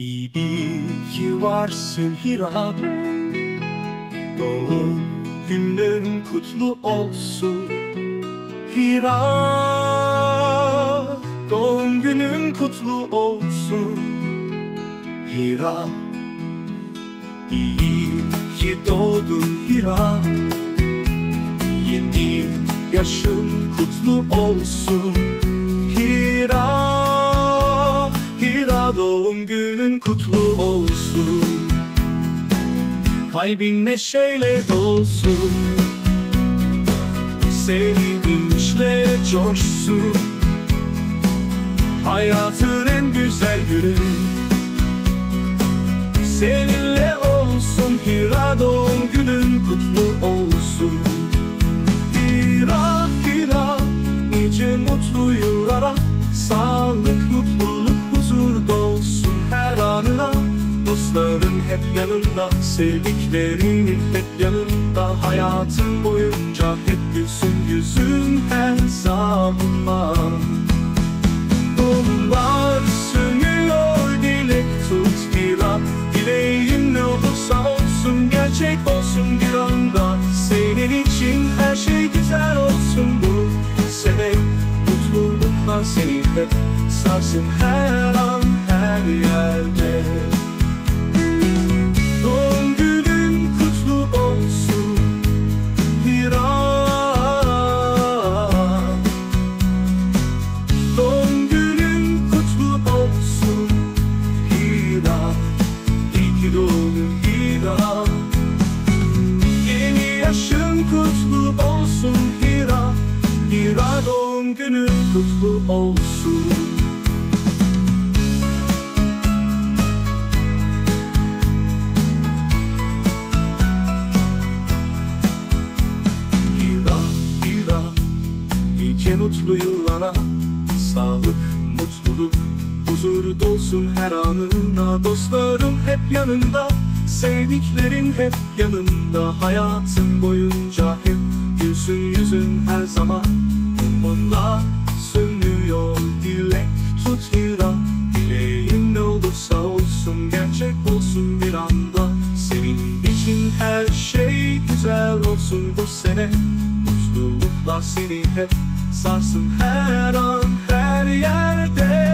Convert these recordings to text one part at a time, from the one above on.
İyi ki varsın Hira Doğum günün kutlu olsun Hira Doğum günün kutlu olsun Hira İyi ki doğdun Hira Yeni yaşın kutlu olsun Hira günün kutlu olsun. Kalbin neşeyle dolsun. Sevinçle coşsun. Hayatın en güzel günü. Seninle yanında, sevdiklerinin hep yanında. Hayatın boyunca hep gülsün yüzün her zaman. Mumlar sönüyor dilek tut bir an Dileğin ne olursa olsun gerçek olsun bir anda. Senin için her şey güzel olsun bu sene Mutluluklar seni hep sarsın her an her yerde doğum günün kutlu olsun. Hira, mutlu yıllara. Sağlık, mutluluk, huzur dolsun her anında Dostlarım hep yanında Sevdiklerin hep yanında. Hayatın boyunca hep gülsün yüzün her zaman Mutluluklar seni hep sarsın her an her yerde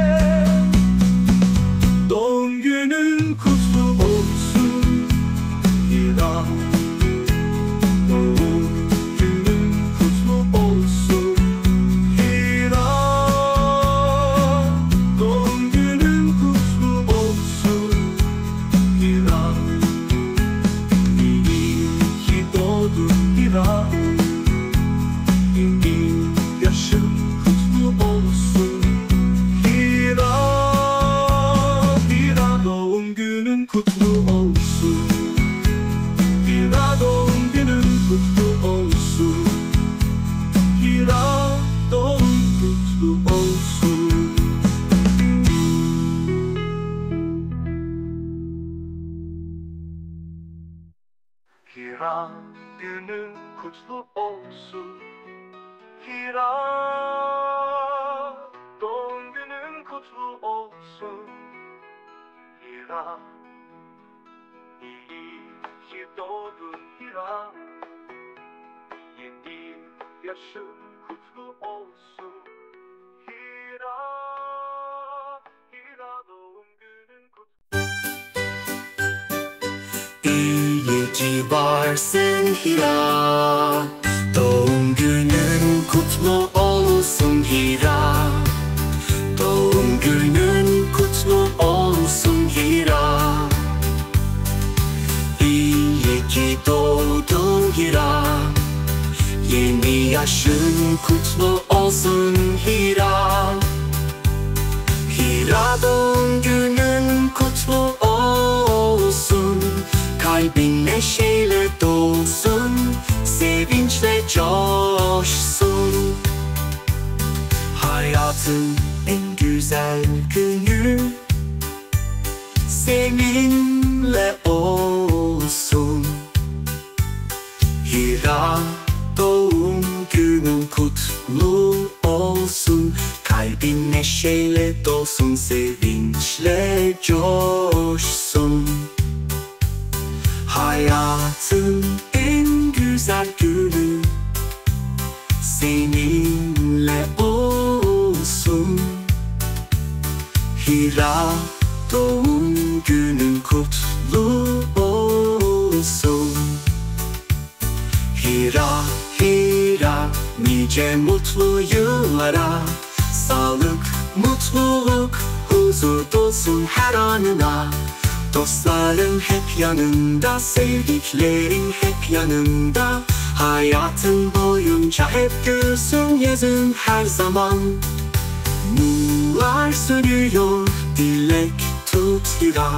günün kutlu olsun. Hira doğum günün kutlu olsun. Hira iyi ki doğdun Hira. Yeni yaşın İyi ki varsın Hira Doğum günün kutlu olsun Hira. Doğum günün kutlu olsun Hira. İyi ki doğdun Hira. Yeni yaşın kutlu olsun Hira. Hira doğum günün kutlu olsun. Kalbin neşeyle dolsun Sevinçle coşsun. Hayatın en güzel günü Seninle olsun. Hira doğum günün kutlu olsun. Kalbin neşeyle dolsun sevinçle coşsun Hira doğum günün kutlu olsun. Hira Hira nice mutlu yıllara. Sağlık, mutluluk, huzur dolsun her anına. Dostların hep yanında, sevdiklerin hep yanında. Hayatın boyunca hep gülsün yüzün her zaman. Mumlar sönüyor, dilek tut hira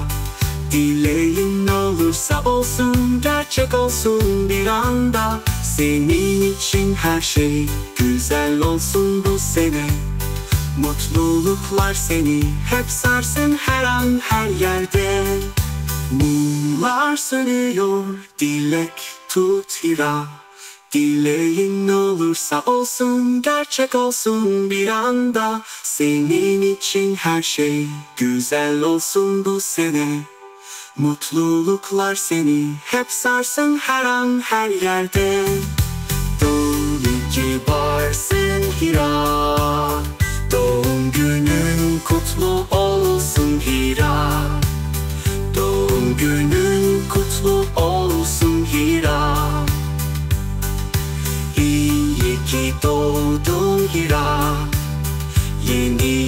Dileğin olursa olsun, gerçek olsun bir anda. Senin için her şey güzel olsun bu sene. Mutluluklar seni hep sarsın her an her yerde. Mumlar sönüyor, dilek tut hira Dileğin olursa olsun, gerçek olsun bir anda. Senin için her şey güzel olsun bu sene. Mutluluklar seni hep sarsın her an her yerde. Doğru ki varsın Hira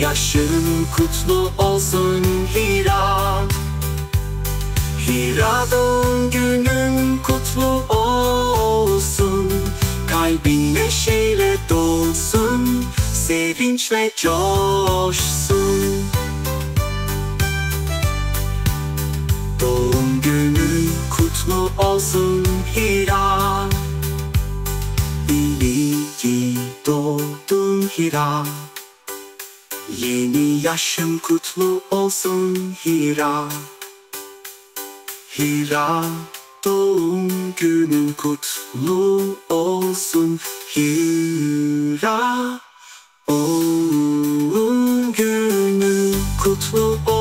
yaşın kutlu olsun Hira. Hira doğum günün kutlu olsun. Kalbin neşeyle dolsun Sevinçle coşsun. Doğum günün kutlu olsun Hira. Ki doğdun Hira Yeni yaşın kutlu olsun Hira. Hira doğum günün kutlu olsun Hira. Doğum günün kutlu olsun